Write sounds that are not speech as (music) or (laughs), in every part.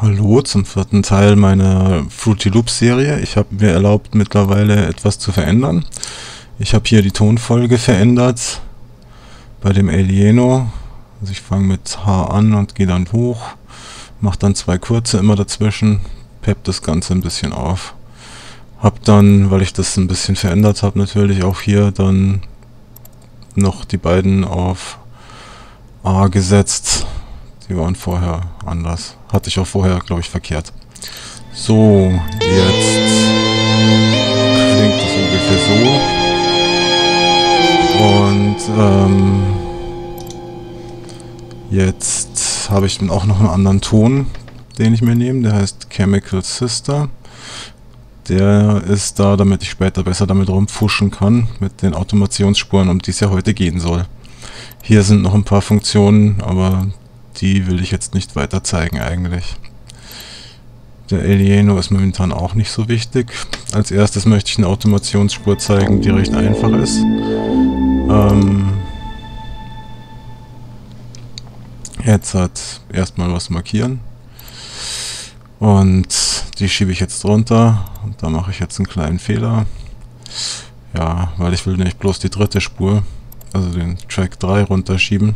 Hallo zum vierten Teil meiner Fruity Loops Serie. Ich habe mir erlaubt mittlerweile etwas zu verändern. Ich habe hier die Tonfolge verändert bei dem Alieno. Also ich fange mit H an und gehe dann hoch, mache dann zwei kurze immer dazwischen, pep das Ganze ein bisschen auf. Hab dann, weil ich das ein bisschen verändert habe, natürlich auch hier dann noch die beiden auf A gesetzt die waren vorher anders. Hatte ich auch vorher, glaube ich, verkehrt. So, jetzt klingt es ungefähr so. Und ähm, jetzt habe ich auch noch einen anderen Ton, den ich mir nehme. Der heißt Chemical Sister. Der ist da, damit ich später besser damit rumfuschen kann, mit den Automationsspuren, um die es ja heute gehen soll. Hier sind noch ein paar Funktionen, aber die will ich jetzt nicht weiter zeigen eigentlich. Der Alieno ist momentan auch nicht so wichtig. Als erstes möchte ich eine Automationsspur zeigen, die recht einfach ist. Ähm jetzt hat erstmal was markieren. Und die schiebe ich jetzt runter. Und da mache ich jetzt einen kleinen Fehler. Ja, weil ich will nicht bloß die dritte Spur, also den Track 3 runterschieben.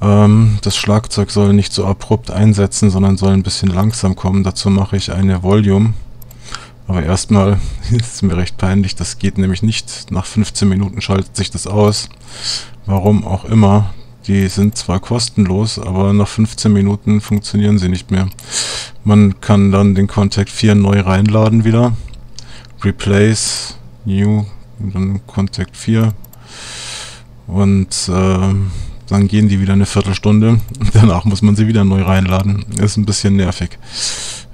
Ähm, das Schlagzeug soll nicht so abrupt einsetzen, sondern soll ein bisschen langsam kommen. Dazu mache ich eine Volume. Aber erstmal (laughs) ist es mir recht peinlich, das geht nämlich nicht. Nach 15 Minuten schaltet sich das aus. Warum auch immer. Die sind zwar kostenlos, aber nach 15 Minuten funktionieren sie nicht mehr. Man kann dann den Contact 4 neu reinladen wieder. Replace, New, dann Contact 4. Und äh, dann gehen die wieder eine Viertelstunde. (laughs) Danach muss man sie wieder neu reinladen. Ist ein bisschen nervig.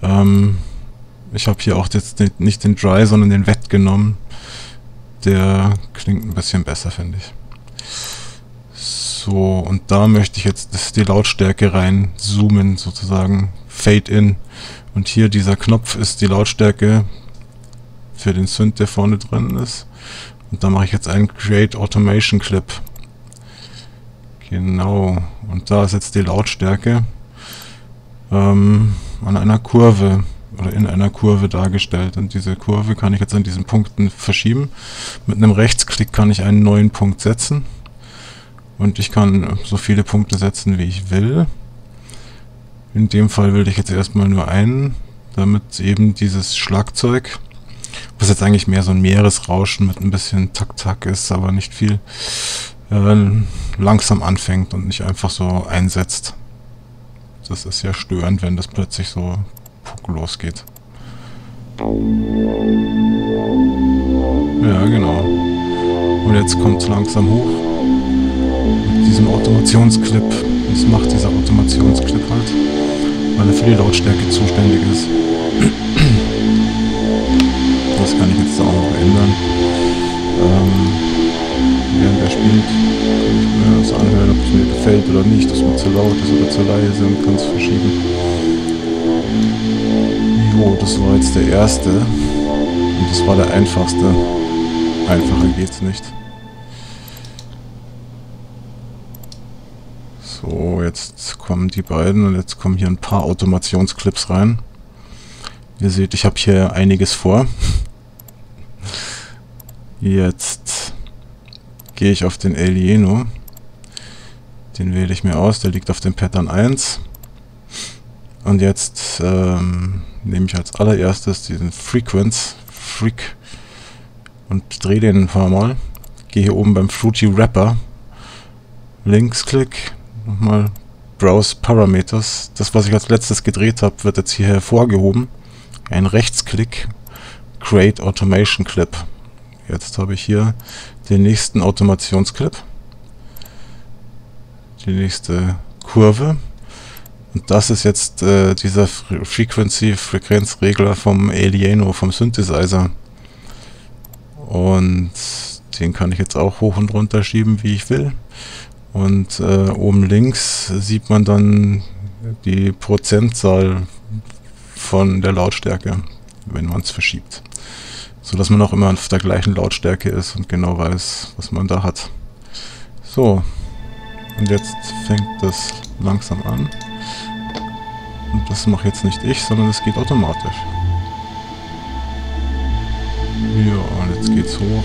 Ähm, ich habe hier auch jetzt nicht den Dry, sondern den Wet genommen. Der klingt ein bisschen besser, finde ich. So, und da möchte ich jetzt die Lautstärke rein zoomen, sozusagen. Fade in. Und hier dieser Knopf ist die Lautstärke für den Synth, der vorne drin ist. Und da mache ich jetzt einen Create Automation Clip. Genau. Und da ist jetzt die Lautstärke ähm, an einer Kurve oder in einer Kurve dargestellt. Und diese Kurve kann ich jetzt an diesen Punkten verschieben. Mit einem Rechtsklick kann ich einen neuen Punkt setzen. Und ich kann so viele Punkte setzen, wie ich will. In dem Fall will ich jetzt erstmal nur einen, damit eben dieses Schlagzeug, was jetzt eigentlich mehr so ein Meeresrauschen mit ein bisschen Tak-Tak ist, aber nicht viel, langsam anfängt und nicht einfach so einsetzt. Das ist ja störend, wenn das plötzlich so losgeht. Ja, genau. Und jetzt kommt es langsam hoch. Mit diesem Automationsclip. Das macht dieser Automationsclip halt. Weil er für die Lautstärke zuständig ist. Das kann ich jetzt auch noch ändern. Ähm, spielt, kann ich mir das anhören, ob es mir gefällt oder nicht, dass man zu laut ist oder zu leise und kann es verschieben. Jo, das war jetzt der erste. Und das war der einfachste. Einfacher geht's nicht. So, jetzt kommen die beiden und jetzt kommen hier ein paar Automationsclips rein. Ihr seht, ich habe hier einiges vor. Jetzt gehe ich auf den Alieno. Den wähle ich mir aus, der liegt auf dem Pattern 1. Und jetzt ähm, nehme ich als allererstes diesen Frequenz, Freak, und drehe den ein paar Mal. Gehe hier oben beim Fruity Wrapper, Linksklick, nochmal Browse Parameters. Das, was ich als letztes gedreht habe, wird jetzt hier hervorgehoben. Ein Rechtsklick, Create Automation Clip. Jetzt habe ich hier den nächsten Automationsclip. Die nächste Kurve. Und das ist jetzt äh, dieser Frequency, Frequenzregler vom Alieno, vom Synthesizer. Und den kann ich jetzt auch hoch und runter schieben, wie ich will. Und äh, oben links sieht man dann die Prozentzahl von der Lautstärke, wenn man es verschiebt so dass man auch immer auf der gleichen Lautstärke ist und genau weiß, was man da hat. So, und jetzt fängt das langsam an. Und das mache jetzt nicht ich, sondern es geht automatisch. Ja, und jetzt geht's hoch.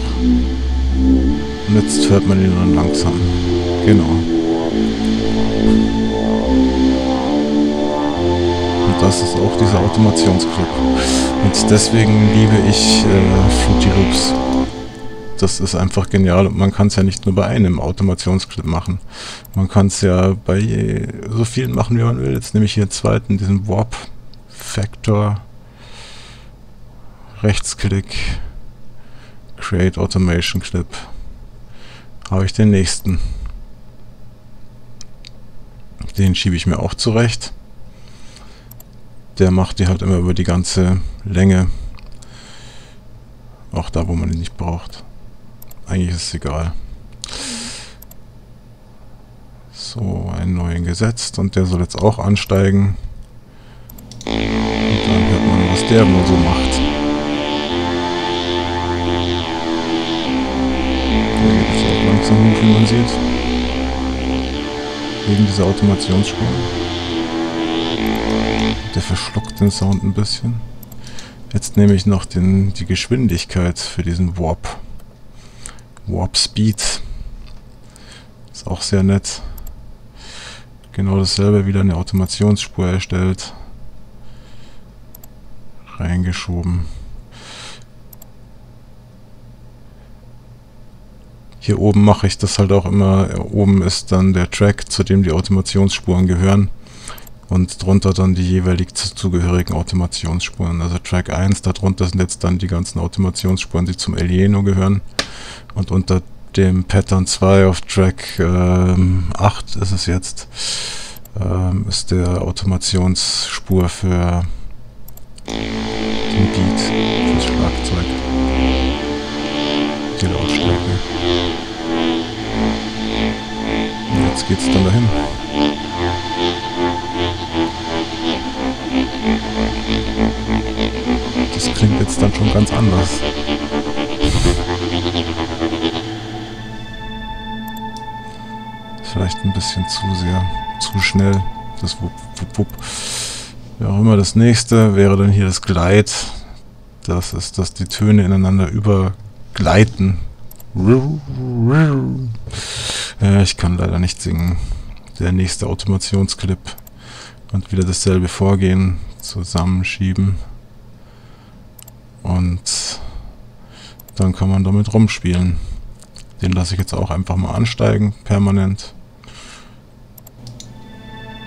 Und jetzt fährt man ihn dann langsam. Genau. Das ist auch dieser Automationsclip. Und deswegen liebe ich äh, Fruity Loops. Das ist einfach genial und man kann es ja nicht nur bei einem Automationsclip machen. Man kann es ja bei so vielen machen, wie man will. Jetzt nehme ich hier den zweiten, diesen Warp Factor. Rechtsklick. Create Automation Clip. Habe ich den nächsten. Den schiebe ich mir auch zurecht. Der macht die halt immer über die ganze Länge. Auch da, wo man ihn nicht braucht. Eigentlich ist es egal. So, einen neuen gesetzt und der soll jetzt auch ansteigen. Und dann hört man, was der nur so macht. Der geht jetzt auch langsam hoch, wie man sieht. Wegen dieser Automationsspur. Der verschluckt den Sound ein bisschen. Jetzt nehme ich noch den, die Geschwindigkeit für diesen Warp. Warp Speed. Ist auch sehr nett. Genau dasselbe, wieder eine Automationsspur erstellt. Reingeschoben. Hier oben mache ich das halt auch immer. Oben ist dann der Track, zu dem die Automationsspuren gehören. Und drunter dann die jeweilig zugehörigen Automationsspuren. Also Track 1, darunter sind jetzt dann die ganzen Automationsspuren, die zum Alieno gehören. Und unter dem Pattern 2 auf Track ähm, 8 ist es jetzt, ähm, ist der Automationsspur für den Beat, fürs Schlagzeug. Die Lautstärke. Und jetzt geht's dann dahin. Anders. vielleicht ein bisschen zu sehr, zu schnell. Das Wupp, Wupp, Wupp. Wie auch immer das nächste wäre dann hier das Gleit. Das ist, dass die Töne ineinander übergleiten. Äh, ich kann leider nicht singen. Der nächste Automationsclip. Und wieder dasselbe Vorgehen. Zusammenschieben. Und dann kann man damit rumspielen. Den lasse ich jetzt auch einfach mal ansteigen, permanent.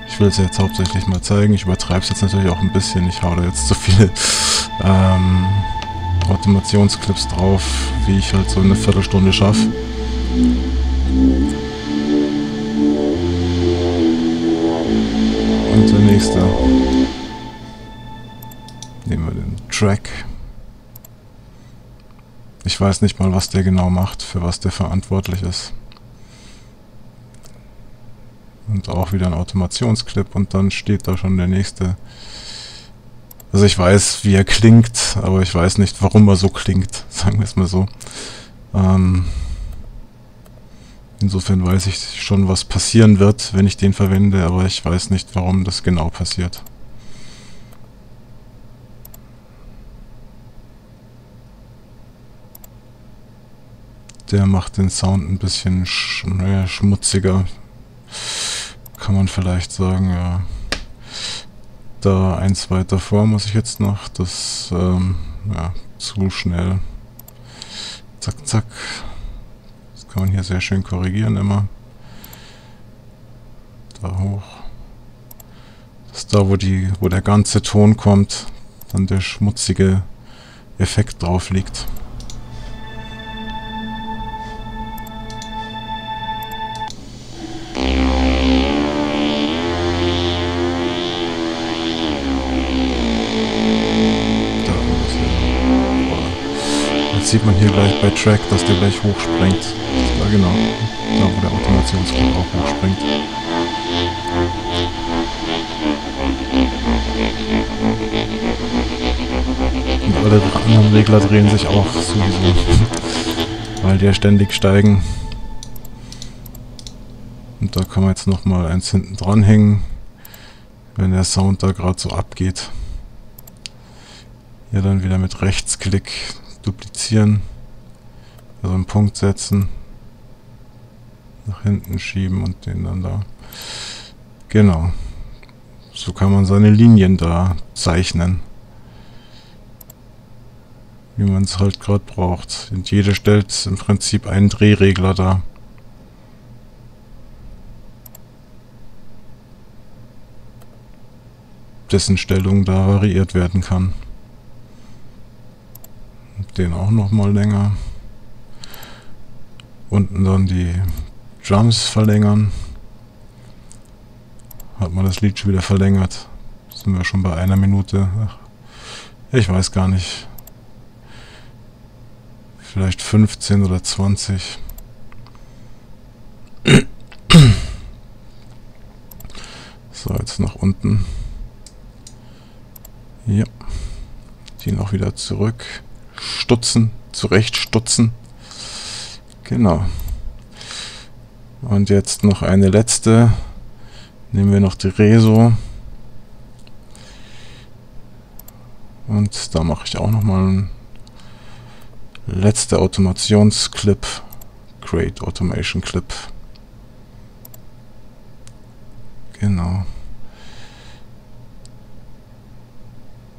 Ich will es jetzt hauptsächlich mal zeigen. Ich übertreibe es jetzt natürlich auch ein bisschen. Ich hau da jetzt so viele (laughs) ähm, Automationsclips drauf, wie ich halt so eine Viertelstunde schaffe. Und der nächste. Nehmen wir den Track. Ich weiß nicht mal, was der genau macht, für was der verantwortlich ist. Und auch wieder ein Automationsclip und dann steht da schon der nächste. Also ich weiß, wie er klingt, aber ich weiß nicht, warum er so klingt, (laughs) sagen wir es mal so. Ähm insofern weiß ich schon, was passieren wird, wenn ich den verwende, aber ich weiß nicht, warum das genau passiert. Der macht den Sound ein bisschen sch naja, schmutziger, kann man vielleicht sagen, ja. Da eins weiter vor muss ich jetzt noch. Das, ähm, ja, zu schnell. Zack, zack. Das kann man hier sehr schön korrigieren immer. Da hoch. Das ist da, wo die, wo der ganze Ton kommt, dann der schmutzige Effekt drauf liegt. Sieht man hier gleich bei Track, dass der gleich hochspringt. Ja genau, da wo der Automationscode auch hochspringt. Und alle anderen Regler drehen sich auch sowieso, (laughs) weil die ja ständig steigen. Und da kann man jetzt nochmal eins hinten dranhängen. wenn der Sound da gerade so abgeht. Hier dann wieder mit Rechtsklick duplizieren, also einen Punkt setzen, nach hinten schieben und den dann da. Genau. So kann man seine Linien da zeichnen. Wie man es halt gerade braucht. Und jede stellt im Prinzip einen Drehregler dar. dessen Stellung da variiert werden kann. Den auch noch mal länger. Unten dann die Drums verlängern. Hat man das Lied schon wieder verlängert. Sind wir schon bei einer Minute. Ach, ich weiß gar nicht. Vielleicht 15 oder 20. (clears throat) So, jetzt nach unten. Ja. Die noch wieder zurück. Stutzen. Zurechtstutzen. Genau. Und jetzt noch eine letzte. Nehmen wir noch die Reso. Und da mache ich auch nochmal einen letzter Automationsclip. Create Automation Clip. Genau.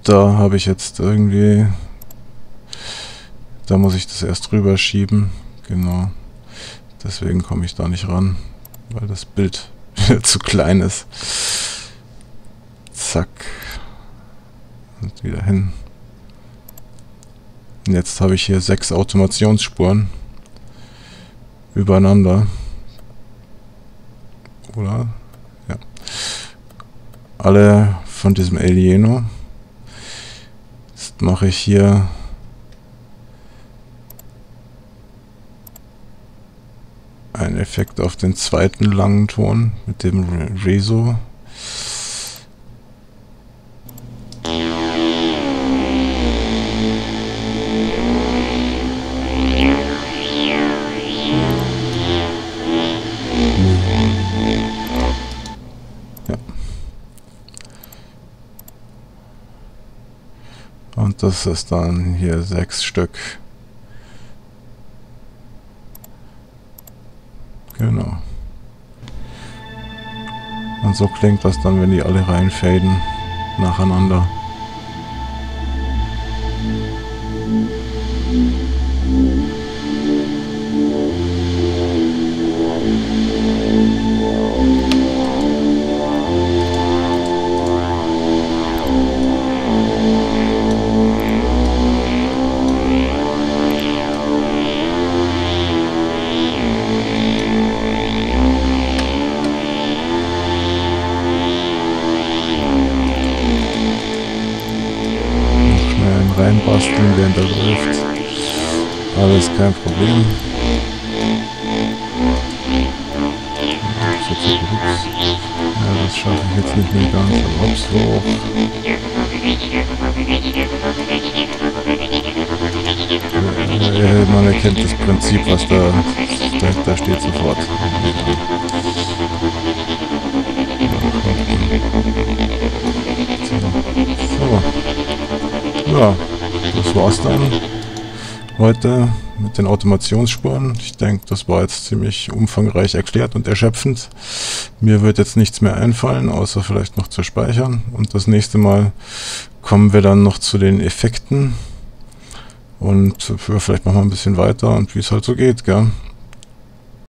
Da habe ich jetzt irgendwie... Da muss ich das erst rüber schieben. Genau. Deswegen komme ich da nicht ran, weil das Bild (laughs) zu klein ist. Zack. Und wieder hin. Und jetzt habe ich hier sechs Automationsspuren übereinander. Oder? Ja. Alle von diesem Alieno mache ich hier einen Effekt auf den zweiten langen Ton mit dem Rezo. Und das ist dann hier sechs Stück. Genau. Und so klingt das dann, wenn die alle reinfaden nacheinander. Reinbasteln, während er läuft. Alles kein Problem. Ja, das schaffe ich jetzt nicht mehr ganz, aber hops hoch. man erkennt das Prinzip, was da, da, da steht sofort. So. Ja das war's dann heute mit den Automationsspuren. Ich denke, das war jetzt ziemlich umfangreich erklärt und erschöpfend. Mir wird jetzt nichts mehr einfallen, außer vielleicht noch zu speichern. Und das nächste Mal kommen wir dann noch zu den Effekten. Und vielleicht machen wir ein bisschen weiter und wie es halt so geht, gell?